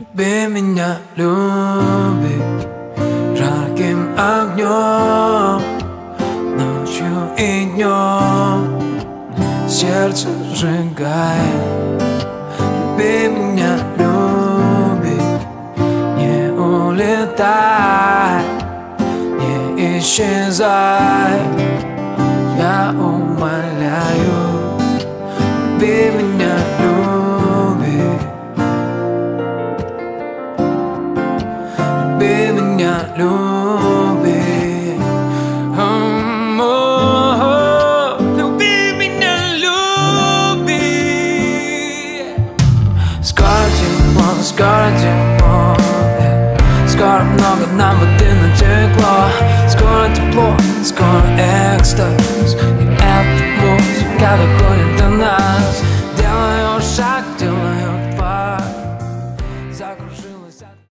Люби меня, люби Жарким огнем Ночью и днем Сердце сжигай Люби меня, люби Не улетай Не исчезай Я умоляю Люби меня, меня, люби Ам, о, Люби меня, люби Скоро тепло, скоро тепло э. Скоро много нам воды натекло Скоро тепло, скоро экстаз И эта музыка доходит до нас Делаю шаг, делаю два Закружил